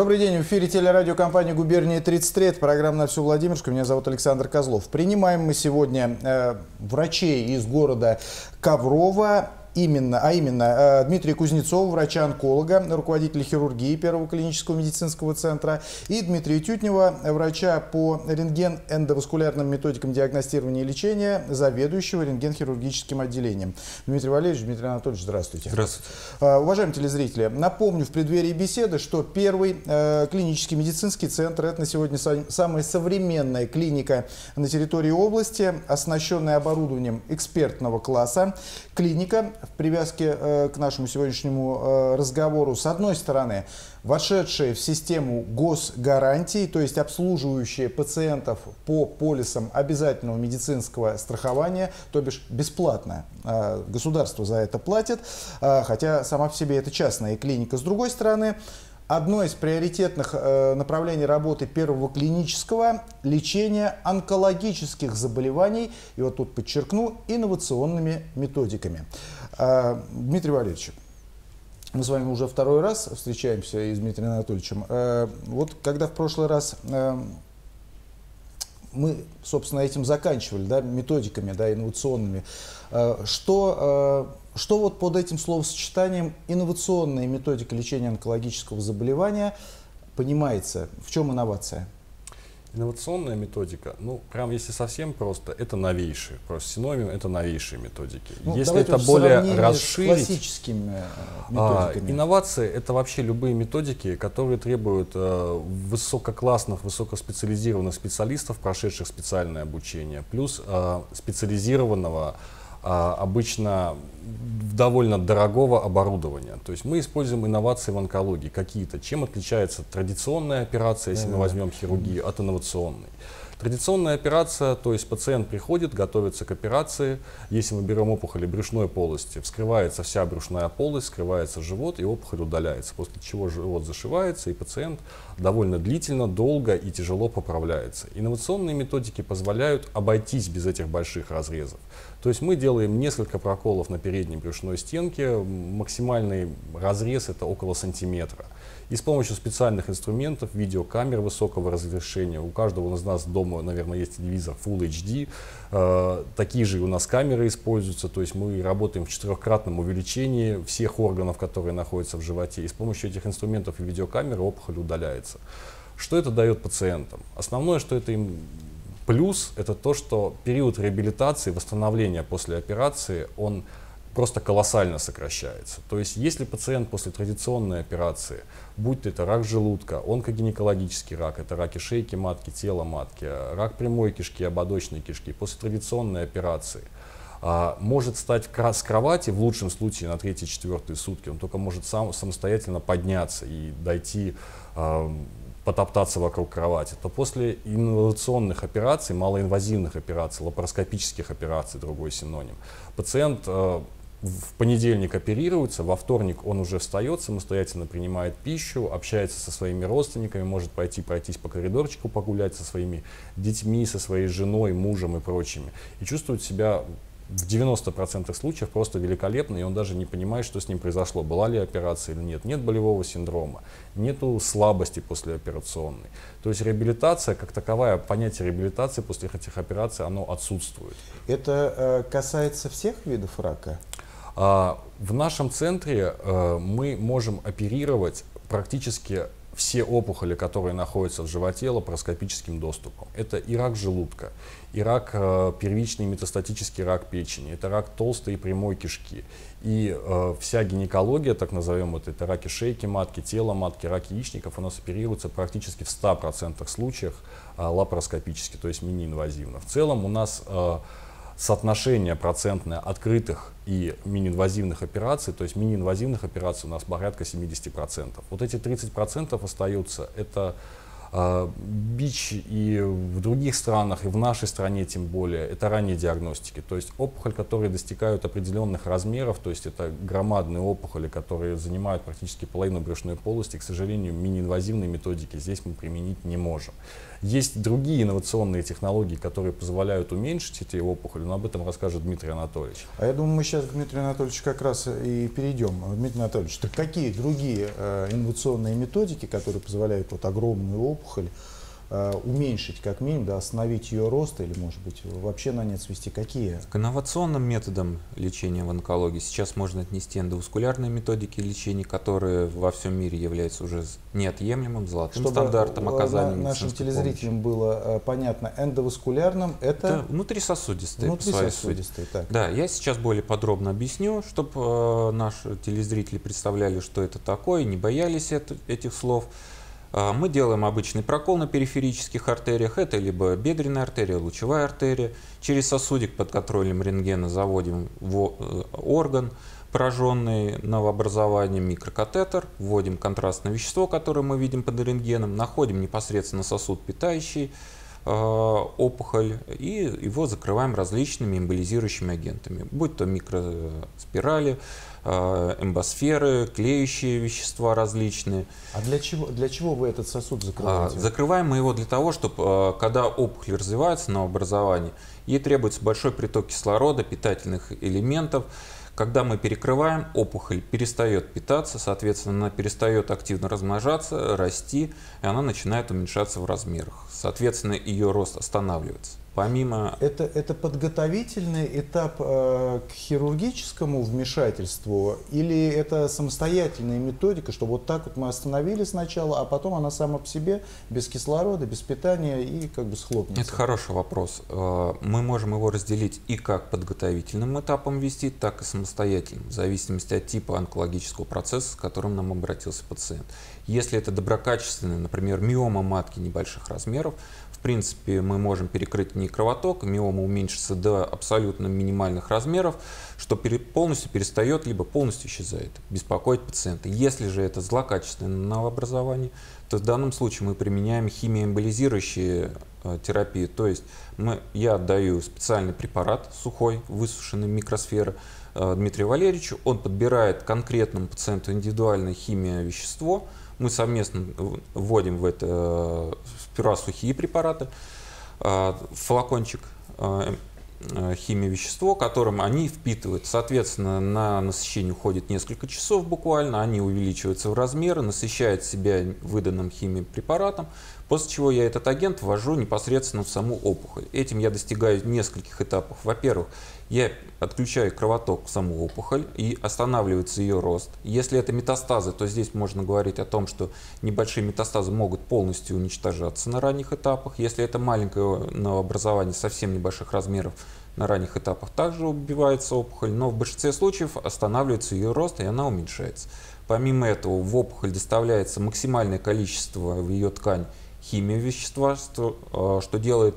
Добрый день. В эфире телерадиокомпании «Губерния 33». Это программа «На всю Владимирскую». Меня зовут Александр Козлов. Принимаем мы сегодня э, врачей из города Коврова именно, а именно э, Дмитрия Кузнецова, врача-онколога, руководителя хирургии Первого клинического медицинского центра, и Дмитрия Тютнева, врача по рентген-эндоваскулярным методикам диагностирования и лечения, заведующего рентген-хирургическим отделением. Дмитрий Валерьевич, Дмитрий Анатольевич, здравствуйте. Здравствуйте. Э, уважаемые телезрители, напомню в преддверии беседы, что первый э, клинический медицинский центр, это на сегодня самая современная клиника на территории области, оснащенная оборудованием экспертного класса. Клиника в привязке э, к нашему сегодняшнему э, разговору, с одной стороны, вошедшие в систему госгарантий, то есть обслуживающие пациентов по полисам обязательного медицинского страхования, то бишь бесплатно. Э, государство за это платит, хотя сама в себе это частная клиника. С другой стороны, одно из приоритетных направлений работы первого клинического – лечение онкологических заболеваний, и вот тут подчеркну, инновационными методиками. А, Дмитрий Валерьевич, мы с вами уже второй раз встречаемся с Дмитрием Анатольевичем. А, вот когда в прошлый раз а, мы, собственно, этим заканчивали, да, методиками да, инновационными, что, что вот под этим словосочетанием инновационная методика лечения онкологического заболевания понимается? В чем инновация? Инновационная методика, ну, прям если совсем просто, это новейшие. Просто синоним это новейшие методики. Ну, если это более расширить... С классическими э, а, методиками. А, инновации это вообще любые методики, которые требуют э, высококлассных, высокоспециализированных специалистов, прошедших специальное обучение, плюс э, специализированного обычно довольно дорогого оборудования. То есть мы используем инновации в онкологии какие-то. Чем отличается традиционная операция, если мы возьмем хирургию, от инновационной? Традиционная операция, то есть пациент приходит, готовится к операции. Если мы берем опухоли брюшной полости, вскрывается вся брюшная полость, скрывается живот и опухоль удаляется, после чего живот зашивается и пациент довольно длительно, долго и тяжело поправляется. Инновационные методики позволяют обойтись без этих больших разрезов. То есть мы делаем несколько проколов на передней брюшной стенке, максимальный разрез это около сантиметра. И с помощью специальных инструментов, видеокамер высокого разрешения, у каждого из нас дома, наверное, есть телевизор Full HD, э, такие же у нас камеры используются, то есть мы работаем в четырехкратном увеличении всех органов, которые находятся в животе, и с помощью этих инструментов и видеокамеры опухоль удаляется. Что это дает пациентам? Основное, что это им плюс, это то, что период реабилитации, восстановления после операции, он просто колоссально сокращается. То есть если пациент после традиционной операции, будь то это рак желудка, онкогинекологический рак, это раки шейки матки, тела матки, рак прямой кишки, ободочной кишки, после традиционной операции, а, может стать с кровати в лучшем случае на третьи-четвертые сутки, он только может сам самостоятельно подняться и дойти потоптаться вокруг кровати, то после инновационных операций, малоинвазивных операций, лапароскопических операций, другой синоним, пациент а, в понедельник оперируется, во вторник он уже встает, самостоятельно принимает пищу, общается со своими родственниками, может пойти пройтись по коридорчику, погулять со своими детьми, со своей женой, мужем и прочими. И чувствует себя в 90% случаев просто великолепно, и он даже не понимает, что с ним произошло, была ли операция или нет. Нет болевого синдрома, нету слабости послеоперационной. То есть реабилитация, как таковая, понятие реабилитации после этих операций, оно отсутствует. Это э, касается всех видов рака? А, в нашем центре э, мы можем оперировать практически все опухоли, которые находятся в животе лапароскопическим доступом. Это и рак желудка, и рак, э, первичный метастатический рак печени, это рак толстой и прямой кишки. И э, вся гинекология, так назовем это, это раки шейки матки, тела матки, раки яичников, у нас оперируется практически в 100% случаях э, лапароскопически, то есть мини-инвазивно. В целом у нас э, соотношение процентное открытых и мини-инвазивных операций, то есть мини-инвазивных операций у нас порядка 70%. Вот эти 30% остаются, это бич и в других странах, и в нашей стране тем более, это ранние диагностики. То есть опухоль, которые достигают определенных размеров, то есть это громадные опухоли, которые занимают практически половину брюшной полости, к сожалению, мини-инвазивные методики здесь мы применить не можем. Есть другие инновационные технологии, которые позволяют уменьшить эти опухоли, но об этом расскажет Дмитрий Анатольевич. А я думаю, мы сейчас, Дмитрий Анатольевич, как раз и перейдем. Дмитрий Анатольевич, так какие другие э, инновационные методики, которые позволяют вот огромную опухоль Э, уменьшить как минимум, да, остановить ее рост или, может быть, вообще на нет свести? Какие? К инновационным методам лечения в онкологии сейчас можно отнести эндоваскулярные методики лечения, которые во всем мире являются уже неотъемлемым золотым Чтобы стандартом оказания на, нашим телезрителям помощи. было э, понятно, эндоваскулярным это... это внутрисосудистые. Внутрисосудистые, так. Да, я сейчас более подробно объясню, чтобы э, наши телезрители представляли, что это такое, не боялись это, этих слов. А, мы делаем обычный прокол на периферических артериях. Это либо бедренная артерия, лучевая артерия. Через сосудик под контролем рентгена заводим в э, орган, пораженный новообразованием микрокатетер, вводим контрастное вещество, которое мы видим под рентгеном, находим непосредственно сосуд, питающий э, опухоль, и его закрываем различными эмболизирующими агентами, будь то микроспирали, эмбосферы, клеющие вещества различные. А для чего, для чего вы этот сосуд закрываете? А, закрываем мы его для того, чтобы э, когда опухоль развивается на образовании, ей требуется большой приток кислорода, питательных элементов. Когда мы перекрываем, опухоль перестает питаться, соответственно, она перестает активно размножаться, расти, и она начинает уменьшаться в размерах. Соответственно, ее рост останавливается. Помимо... Это, это подготовительный этап э, к хирургическому вмешательству или это самостоятельная методика, что вот так вот мы остановили сначала, а потом она сама по себе без кислорода, без питания и как бы схлопнется? Это хороший вопрос. Э, мы можем его разделить и как подготовительным этапом вести, так и самостоятельным, в зависимости от типа онкологического процесса, с которым нам обратился пациент. Если это доброкачественный, например, миома матки небольших размеров, принципе, мы можем перекрыть не кровоток, миома уменьшится до абсолютно минимальных размеров, что полностью перестает, либо полностью исчезает, беспокоить пациента. Если же это злокачественное новообразование, то в данном случае мы применяем химиоэмболизирующие э, терапии, то есть мы, я отдаю специальный препарат сухой, высушенный микросферы э, Дмитрию Валерьевичу, он подбирает конкретному пациенту индивидуальное химия вещество, мы совместно вводим в это э, сперва сухие препараты, э, флакончик э, химия вещество, которым они впитывают. Соответственно, на насыщение уходит несколько часов буквально, они увеличиваются в размеры, насыщают себя выданным химией препаратом, после чего я этот агент ввожу непосредственно в саму опухоль. Этим я достигаю нескольких этапов. Во-первых, я отключаю кровоток в саму опухоль и останавливается ее рост. Если это метастазы, то здесь можно говорить о том, что небольшие метастазы могут полностью уничтожаться на ранних этапах. Если это маленькое новообразование совсем небольших размеров, на ранних этапах также убивается опухоль, но в большинстве случаев останавливается ее рост и она уменьшается. Помимо этого в опухоль доставляется максимальное количество в ее ткань химии вещества, что, э, что делает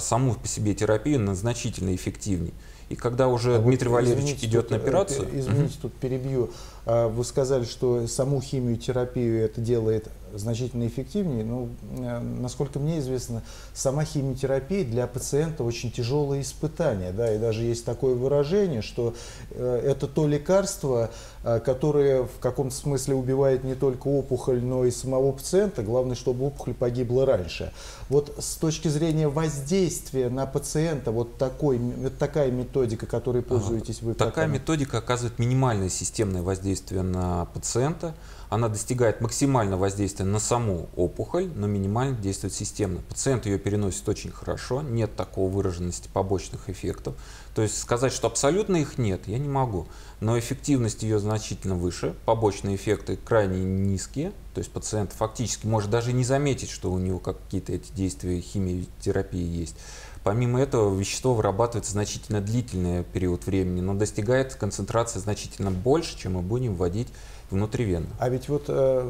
саму по себе терапию значительно эффективнее. И когда уже а Дмитрий вот, Валерьевич идет тут, на операцию... Извините, угу. тут перебью. А, вы сказали, что саму химиотерапию это делает значительно эффективнее. Ну, э, насколько мне известно, сама химиотерапия для пациента очень тяжелое испытание. Да, и даже есть такое выражение, что э, это то лекарство, э, которое в каком-то смысле убивает не только опухоль, но и самого пациента. Главное, чтобы опухоль погибла раньше. Вот с точки зрения воздействия на пациента, вот такой, такая методика, которой пользуетесь вы. Такая методика оказывает минимальное системное воздействие на пациента она достигает максимального воздействия на саму опухоль, но минимально действует системно. Пациент ее переносит очень хорошо, нет такого выраженности побочных эффектов. То есть сказать, что абсолютно их нет, я не могу. Но эффективность ее значительно выше, побочные эффекты крайне низкие. То есть пациент фактически может даже не заметить, что у него какие-то эти действия химиотерапии есть. Помимо этого, вещество вырабатывается значительно длительный период времени, но достигает концентрации значительно больше, чем мы будем вводить внутривенно. А ведь вот, э,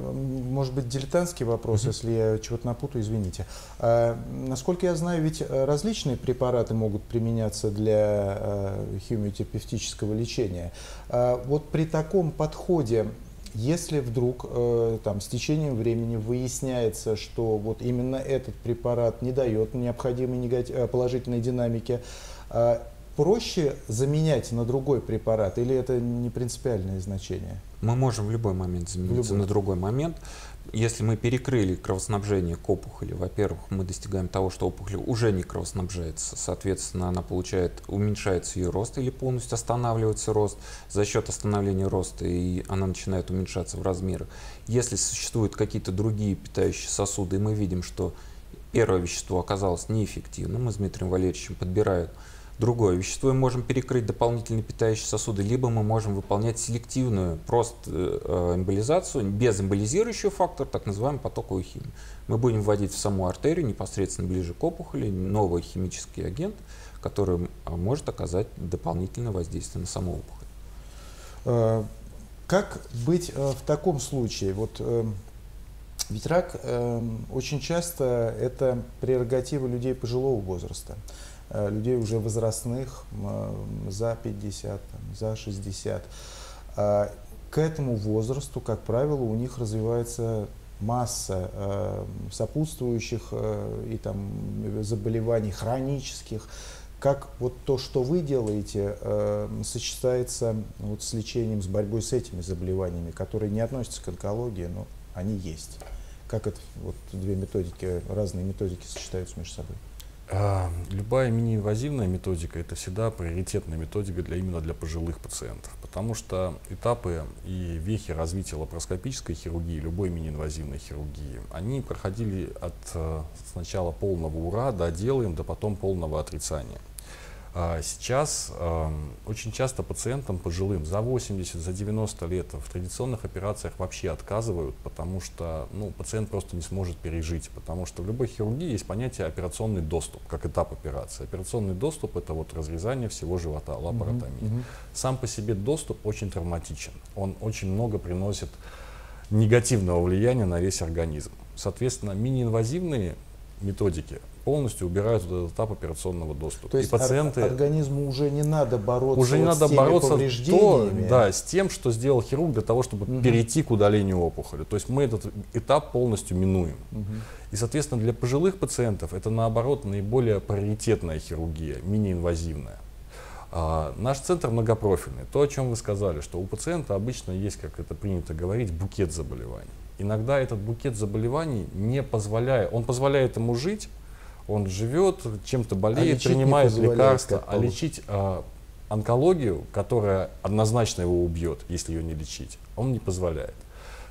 может быть, дилетантский вопрос, если я чего-то напутаю, извините. А, насколько я знаю, ведь э, различные препараты могут применяться для э, химиотерапевтического лечения. Вот при таком подходе если вдруг э, там, с течением времени выясняется, что вот именно этот препарат не дает необходимой э, положительной динамики, э, проще заменять на другой препарат или это не принципиальное значение? Мы можем в любой момент замениться на другой момент. Если мы перекрыли кровоснабжение к опухоли, во-первых, мы достигаем того, что опухоль уже не кровоснабжается, соответственно, она получает, уменьшается ее рост или полностью останавливается рост. За счет остановления роста и она начинает уменьшаться в размерах. Если существуют какие-то другие питающие сосуды, и мы видим, что первое вещество оказалось неэффективным, мы с Дмитрием Валерьевичем подбираем другое вещество, мы можем перекрыть дополнительные питающие сосуды, либо мы можем выполнять селективную просто э, эмболизацию, без эмболизирующего фактора, так называемую потоковую химию. Мы будем вводить в саму артерию, непосредственно ближе к опухоли, новый химический агент, который а, может оказать дополнительное воздействие на саму опухоль. Э, как быть э, в таком случае? Вот ведь рак очень часто это прерогатива людей пожилого возраста. Э, людей уже возрастных, за 50, за 60. А к этому возрасту, как правило, у них развивается масса э, сопутствующих э, и там заболеваний хронических. Как вот то, что вы делаете, сочетается вот с лечением, с борьбой с этими заболеваниями, которые не относятся к онкологии, но они есть. Как это вот две методики, разные методики сочетаются между собой? А, любая мини-инвазивная методика это всегда приоритетная методика для, именно для пожилых пациентов, потому что этапы и вехи развития лапароскопической хирургии, любой мини-инвазивной хирургии, они проходили от э, сначала полного ура, да, делаем, до потом полного отрицания. А сейчас э, очень часто пациентам пожилым за 80, за 90 лет в традиционных операциях вообще отказывают, потому что ну, пациент просто не сможет пережить, потому что в любой хирургии есть понятие операционный доступ, как этап операции. Операционный доступ это вот разрезание всего живота, лапаротомия. Uh -huh. Сам по себе доступ очень травматичен, он очень много приносит негативного влияния на весь организм. Соответственно, мини-инвазивные методики полностью убирают этот этап операционного доступа. То есть и пациенты, организму уже не надо бороться уже не вот надо с теми бороться повреждениями. То, да, с тем, что сделал хирург для того, чтобы угу. перейти к удалению опухоли. То есть мы этот этап полностью минуем. Угу. И, соответственно, для пожилых пациентов это, наоборот, наиболее приоритетная хирургия, мини-инвазивная. А, наш центр многопрофильный. То, о чем вы сказали, что у пациента обычно есть, как это принято говорить, букет заболеваний. Иногда этот букет заболеваний не позволяет, он позволяет ему жить, он живет, чем-то болеет, а принимает лекарства, а лечить а, онкологию, которая однозначно его убьет, если ее не лечить, он не позволяет.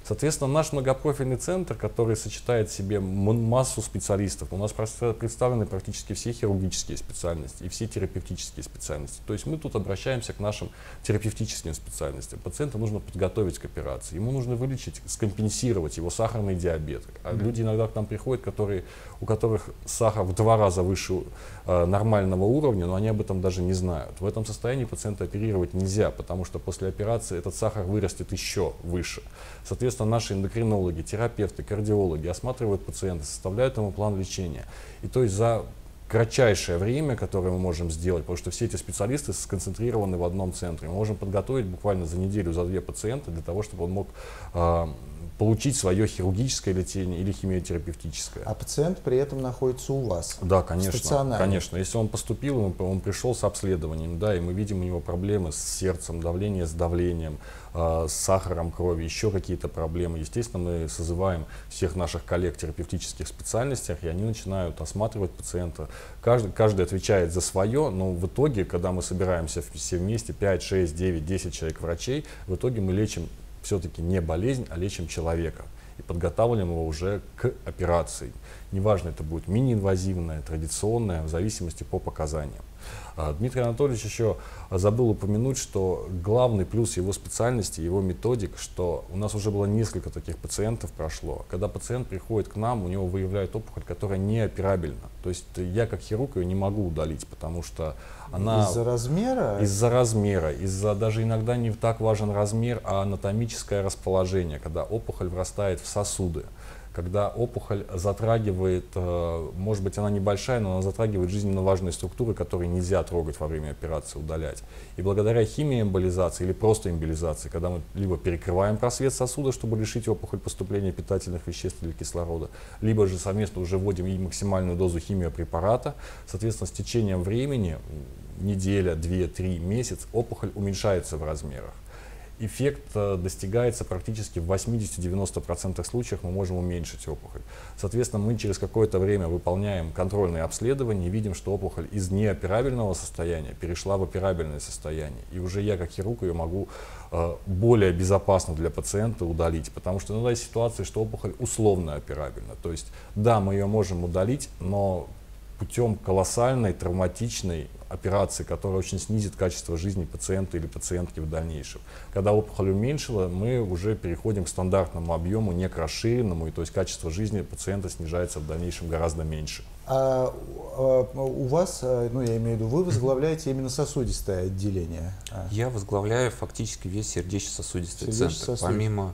Соответственно, наш многопрофильный центр, который сочетает в себе массу специалистов, у нас представлены практически все хирургические специальности и все терапевтические специальности. То есть мы тут обращаемся к нашим терапевтическим специальностям. Пациента нужно подготовить к операции, ему нужно вылечить, скомпенсировать его сахарный диабет. А mm-hmm. люди иногда к нам приходят, которые, у которых сахар в два раза выше э, нормального уровня, но они об этом даже не знают. В этом состоянии пациента оперировать нельзя, потому что после операции этот сахар вырастет еще выше. Соответственно, Соответственно, наши эндокринологи, терапевты, кардиологи осматривают пациента, составляют ему план лечения. И то есть за кратчайшее время, которое мы можем сделать, потому что все эти специалисты сконцентрированы в одном центре. Мы можем подготовить буквально за неделю, за две пациента для того, чтобы он мог э, получить свое хирургическое лечение или химиотерапевтическое. А пациент при этом находится у вас? Да, конечно. Конечно. Если он поступил, он, он пришел с обследованием, да, и мы видим у него проблемы с сердцем, давление с давлением, э, с сахаром крови, еще какие-то проблемы. Естественно, мы созываем всех наших коллег терапевтических специальностях, и они начинают осматривать пациента. Каждый, каждый отвечает за свое, но в итоге, когда мы собираемся все вместе, 5, 6, 9, 10 человек врачей, в итоге мы лечим все-таки не болезнь, а лечим человека и подготавливаем его уже к операции. Неважно, это будет мини-инвазивная, традиционная, в зависимости по показаниям. А, Дмитрий Анатольевич еще забыл упомянуть, что главный плюс его специальности, его методик, что у нас уже было несколько таких пациентов прошло. Когда пациент приходит к нам, у него выявляют опухоль, которая не операбельна. То есть я как хирург ее не могу удалить, потому что она... Из-за размера? Из-за размера. Из-за даже иногда не так важен размер, а анатомическое расположение, когда опухоль врастает в сосуды когда опухоль затрагивает, э, может быть, она небольшая, но она затрагивает жизненно важные структуры, которые нельзя трогать во время операции, удалять. И благодаря химиоэмболизации или просто эмболизации, когда мы либо перекрываем просвет сосуда, чтобы лишить опухоль поступления питательных веществ или кислорода, либо же совместно уже вводим и максимальную дозу химиопрепарата, соответственно, с течением времени, неделя, две, три, месяц, опухоль уменьшается в размерах эффект э, достигается практически в 80-90% случаях мы можем уменьшить опухоль. Соответственно, мы через какое-то время выполняем контрольные обследования и видим, что опухоль из неоперабельного состояния перешла в операбельное состояние. И уже я, как хирург, ее могу э, более безопасно для пациента удалить. Потому что иногда есть ситуация, что опухоль условно операбельна. То есть, да, мы ее можем удалить, но путем колоссальной травматичной операции, которая очень снизит качество жизни пациента или пациентки в дальнейшем. Когда опухоль уменьшила, мы уже переходим к стандартному объему, не к расширенному, и то есть качество жизни пациента снижается в дальнейшем гораздо меньше. А, а у вас, а, ну я имею в виду, вы возглавляете именно сосудистое отделение? А. Я возглавляю фактически весь сердечно-сосудистый центр. Помимо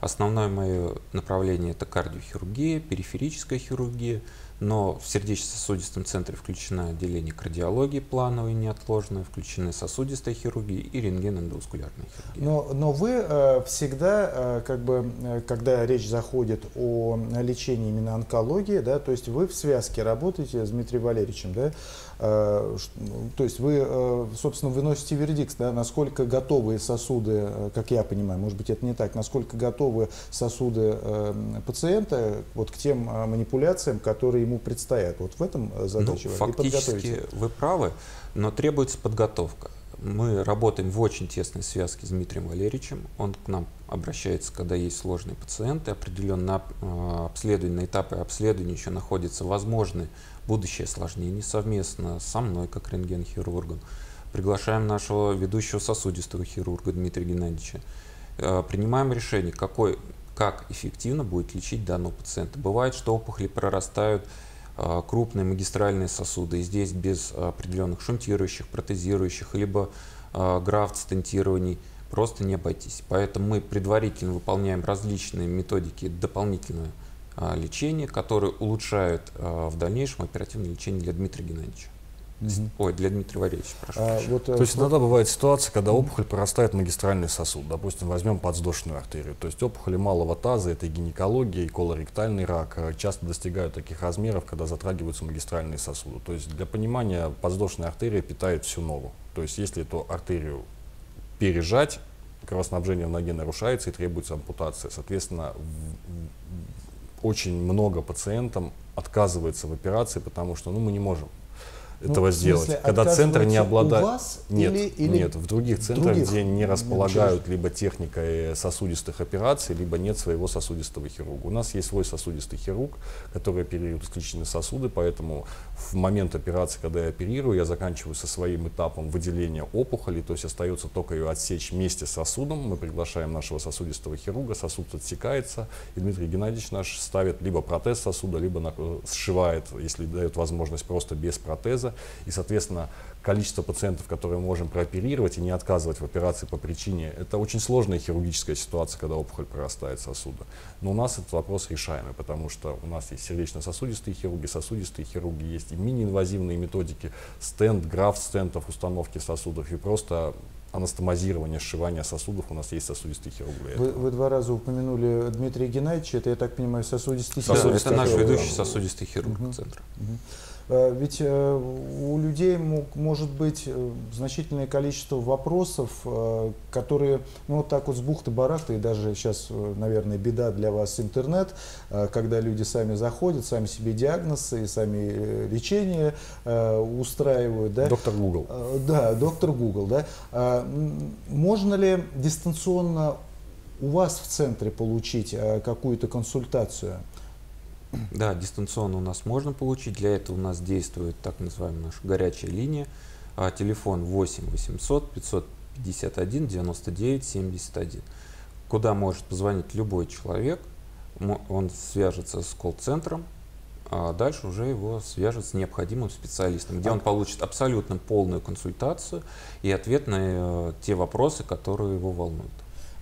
основное мое направление это кардиохирургия, периферическая хирургия, но в сердечно-сосудистом центре включено отделение кардиологии плановой и неотложной, включены сосудистая хирургия и рентген-эндоваскулярная хирургия. Но, но вы э, всегда, э, как бы, э, когда речь заходит о лечении именно онкологии, да, то есть вы в связке работаете с Дмитрием Валерьевичем, да, Э, то есть вы, э, собственно, выносите вердикт, да, насколько готовы сосуды, э, как я понимаю, может быть это не так, насколько готовы сосуды пациента вот к тем манипуляциям, которые ему предстоят. Вот в этом задача. Ну, фактически вы правы, но требуется подготовка. Мы работаем в очень тесной связке с Дмитрием Валерьевичем. Он к нам обращается, когда есть сложные пациенты. Определенно обследование, на этапе обследования еще находятся возможные будущее осложнение совместно со мной, как рентген-хирургом. Приглашаем нашего ведущего сосудистого хирурга Дмитрия Геннадьевича. Э, принимаем решение, какой, как эффективно будет лечить данного пациента. Бывает, что опухоли прорастают э, крупные магистральные сосуды, и здесь без определенных шунтирующих, протезирующих, либо э, графт стентирований просто не обойтись. Поэтому мы предварительно выполняем различные методики дополнительного а, лечения, которые улучшают а, в дальнейшем оперативное лечение для Дмитрия Геннадьевича. Ой, для Дмитрия Валерьевича, прошу. А, вот, То есть иногда бывает ситуация, когда опухоль прорастает в магистральный сосуд. Допустим, возьмем подвздошную артерию. То есть опухоли малого таза, это и гинекология, и колоректальный рак, часто достигают таких размеров, когда затрагиваются магистральные сосуды. То есть для понимания, подвздошная артерия питает всю ногу. То есть если эту артерию пережать, кровоснабжение в ноге нарушается и требуется ампутация. Соответственно, очень много пациентам отказывается в операции, потому что ну, мы не можем ну, этого сделать. Смысле, Когда центр не обладает... У вас нет, или, или нет, в других центрах, других где не располагают либо техникой сосудистых операций, либо нет своего сосудистого хирурга. У нас есть свой сосудистый хирург, который оперирует исключительно сосуды, поэтому в момент операции, когда я оперирую, я заканчиваю со своим этапом выделения опухоли, то есть остается только ее отсечь вместе с сосудом. Мы приглашаем нашего сосудистого хирурга, сосуд отсекается, и Дмитрий Геннадьевич наш ставит либо протез сосуда, либо сшивает, если дает возможность, просто без протеза. И, соответственно, количество пациентов, которые мы можем прооперировать и не отказывать в операции по причине, это очень сложная хирургическая ситуация, когда опухоль прорастает сосуда. Но у нас этот вопрос решаемый, потому что у нас есть сердечно-сосудистые хирурги, сосудистые хирурги, есть и мини-инвазивные методики, стенд, граф стентов, установки сосудов и просто анастомозирование, сшивание сосудов. У нас есть сосудистый хирург Вы, вы два раза упомянули Дмитрия Геннадьевича, это, я так понимаю, сосудистый хирург. Да, это наш ведущий сосудистый хирург угу. центра. Угу. Э, ведь э, у людей может быть э, значительное количество вопросов, которые, ну вот так вот с бухты-барахты, и даже сейчас, наверное, беда для вас интернет, когда люди сами заходят, сами себе диагнозы и сами лечение устраивают. Да? Доктор Google. Да, доктор Google. Да? Можно ли дистанционно у вас в центре получить какую-то консультацию? Да, дистанционно у нас можно получить. Для этого у нас действует так называемая наша горячая линия. А, телефон 8 800 551 99 71. Куда может позвонить любой человек. Он свяжется с колл-центром, а дальше уже его свяжет с необходимым специалистом, где он получит абсолютно полную консультацию и ответ на э, те вопросы, которые его волнуют.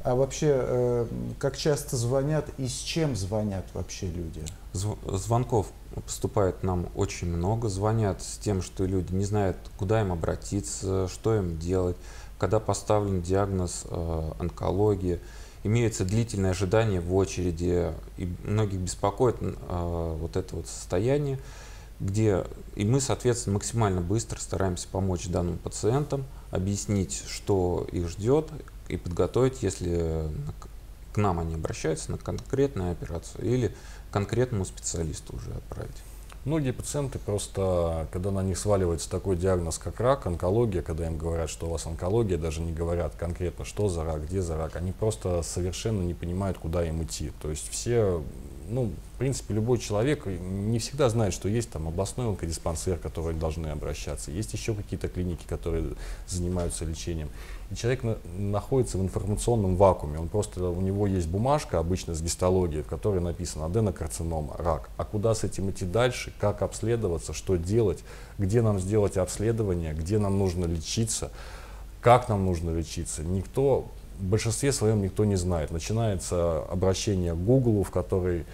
А вообще, э, как часто звонят и с чем звонят вообще люди? Звонков поступает нам очень много. Звонят с тем, что люди не знают, куда им обратиться, что им делать, когда поставлен диагноз э, онкологии. Имеется длительное ожидание в очереди, и многих беспокоит э, вот это вот состояние, где и мы, соответственно, максимально быстро стараемся помочь данным пациентам, объяснить, что их ждет, и подготовить, если к нам они обращаются на конкретную операцию или конкретному специалисту уже отправить. Многие пациенты просто, когда на них сваливается такой диагноз, как рак, онкология, когда им говорят, что у вас онкология, даже не говорят конкретно, что за рак, где за рак, они просто совершенно не понимают, куда им идти. То есть все ну, в принципе, любой человек не всегда знает, что есть там областной онкодиспансер, который должны обращаться. Есть еще какие-то клиники, которые занимаются лечением. И человек на, находится в информационном вакууме. Он просто, у него есть бумажка, обычно с гистологией, в которой написано аденокарцинома, рак. А куда с этим идти дальше, как обследоваться, что делать, где нам сделать обследование, где нам нужно лечиться, как нам нужно лечиться. Никто в большинстве своем никто не знает. Начинается обращение к Google, в которой э,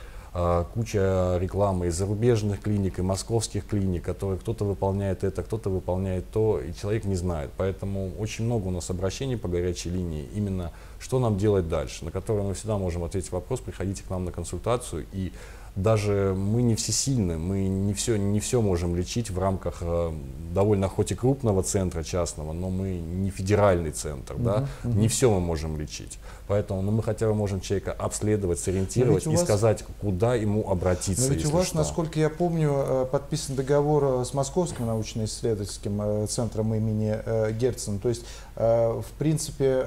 куча рекламы из зарубежных клиник и московских клиник, которые кто-то выполняет это, кто-то выполняет то, и человек не знает. Поэтому очень много у нас обращений по горячей линии, именно что нам делать дальше, на которые мы всегда можем ответить вопрос, приходите к нам на консультацию и даже мы не всесильны, мы не все, не все можем лечить в рамках э, довольно хоть и крупного центра частного, но мы не федеральный центр, uh-huh, да, uh-huh. не все мы можем лечить. Поэтому ну, мы хотя бы можем человека обследовать, сориентировать и вас... сказать, куда ему обратиться. Но ведь у вас, что. насколько я помню, э, подписан договор э, с Московским научно-исследовательским центром имени Герцена. То есть, в принципе,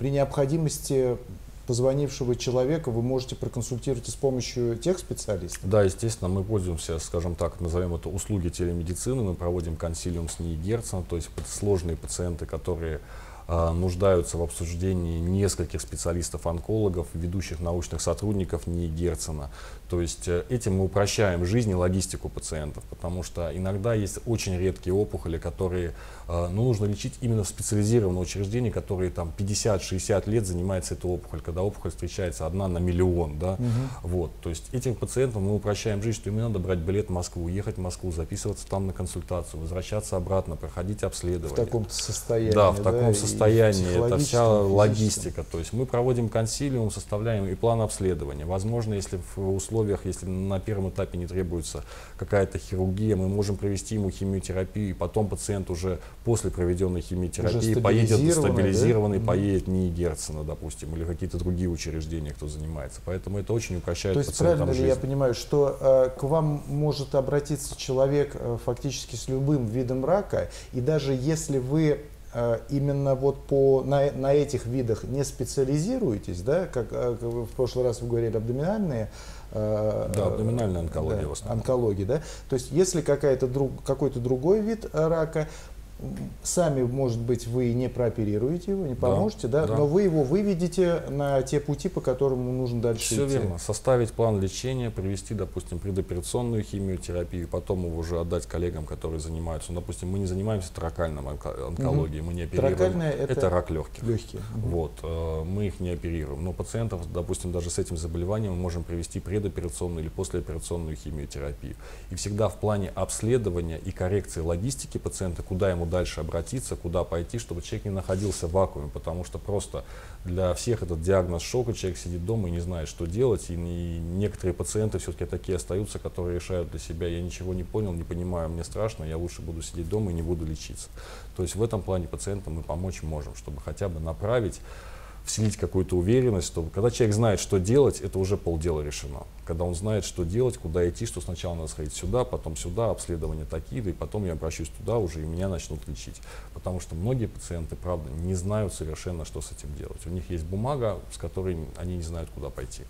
при необходимости позвонившего человека вы можете проконсультировать с помощью тех специалистов? Да, естественно, мы пользуемся, скажем так, назовем это услуги телемедицины, мы проводим консилиум с НИИ Герцена, то есть сложные пациенты, которые нуждаются в обсуждении нескольких специалистов-онкологов, ведущих научных сотрудников НИИ Герцена. То есть э, этим мы упрощаем жизнь и логистику пациентов, потому что иногда есть очень редкие опухоли, которые э, ну, нужно лечить именно в специализированном учреждении, которые там 50-60 лет занимается эта опухоль, когда опухоль встречается одна на миллион. Да? Угу. Вот, то есть этим пациентам мы упрощаем жизнь, что им надо брать билет в Москву, ехать в Москву, записываться там на консультацию, возвращаться обратно, проходить обследование. В таком состоянии. Да, в таком да, состоянии. Это вся логистика. То есть мы проводим консилиум, составляем и план обследования. Возможно, если в условиях если на первом этапе не требуется какая-то хирургия, мы можем провести ему химиотерапию, и потом пациент уже после проведенной химиотерапии поедет стабилизированный, да? поедет не Герцена, допустим, или какие-то другие учреждения, кто занимается. Поэтому это очень упрощает То есть правильно жизнь. ли я понимаю, что э, к вам может обратиться человек э, фактически с любым видом рака, и даже если вы именно вот по, на, на этих видах не специализируетесь, да, как, э, как в прошлый раз вы говорили, абдоминальные, Э, да, абдоминальная онкология да, в основном. Онкология, да. То есть, если какая-то друг, какой-то другой вид рака, сами, может быть, вы не прооперируете его, не поможете, да, да, да. но вы его выведете на те пути, по которым нужно дальше Все идти. верно. Составить план лечения, провести, допустим, предоперационную химиотерапию, потом его уже отдать коллегам, которые занимаются. Ну, допустим, мы не занимаемся таракальной онкологией, угу. мы не оперируем. Таракальная это, это рак легких. Легкие. Угу. Вот, э, мы их не оперируем. Но пациентов, допустим, даже с этим заболеванием мы можем провести предоперационную или послеоперационную химиотерапию. И всегда в плане обследования и коррекции логистики пациента, куда ему дальше обратиться, куда пойти, чтобы человек не находился в вакууме, потому что просто для всех этот диагноз шока, человек сидит дома и не знает, что делать, и, и некоторые пациенты все-таки такие остаются, которые решают для себя, я ничего не понял, не понимаю, мне страшно, я лучше буду сидеть дома и не буду лечиться. То есть в этом плане пациентам мы помочь можем, чтобы хотя бы направить вселить какую-то уверенность, что когда человек знает, что делать, это уже полдела решено. Когда он знает, что делать, куда идти, что сначала надо сходить сюда, потом сюда, обследование такие, и потом я обращусь туда уже, и меня начнут лечить. Потому что многие пациенты, правда, не знают совершенно, что с этим делать. У них есть бумага, с которой они не знают, куда пойти.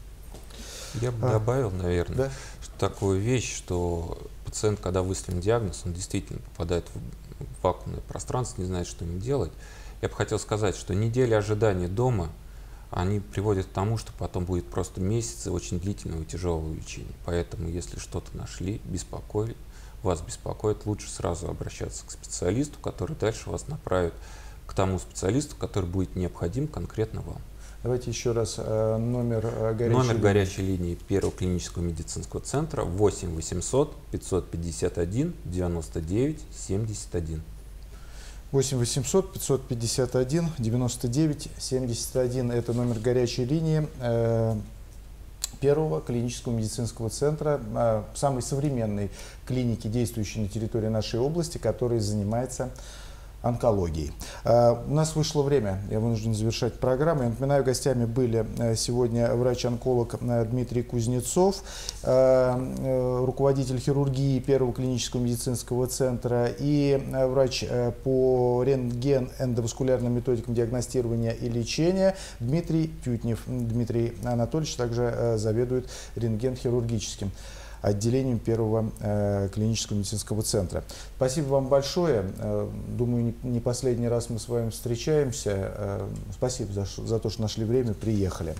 Я бы а, добавил, наверное, да? что такую вещь, что пациент, когда выставлен диагноз, он действительно попадает в вакуумное пространство, не знает, что ему делать. Я бы хотел сказать, что недели ожидания дома, они приводят к тому, что потом будет просто месяцы очень длительного и тяжелого лечения. Поэтому, если что-то нашли, беспокоили, вас беспокоит, лучше сразу обращаться к специалисту, который дальше вас направит к тому специалисту, который будет необходим конкретно вам. Давайте еще раз э, номер э, горячей Номер линии. горячей линии Первого клинического медицинского центра 8 800 551 99 71. 8 800 551 99 71. Это номер горячей линии э, первого клинического медицинского центра, э, самой современной клиники, действующей на территории нашей области, которая занимается онкологией. Э, У нас вышло время, я вынужден завершать программу. Я напоминаю, гостями были э, сегодня врач-онколог э, Дмитрий Кузнецов, э, руководитель хирургии Первого клинического медицинского центра и врач по рентген эндоваскулярным методикам диагностирования и лечения Дмитрий Тютнев. Дмитрий Анатольевич также заведует рентген-хирургическим отделением первого э, клинического медицинского центра. Спасибо вам большое. Э, думаю, не, последний раз мы с вами встречаемся. Э, спасибо за, за то, что нашли время, приехали.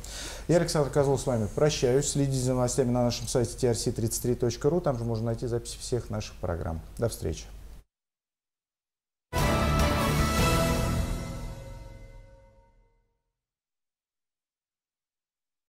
Я, Александр Козлов, с вами прощаюсь. Следите за новостями на нашем сайте trc33.ru. Там же можно найти записи всех наших программ. До встречи.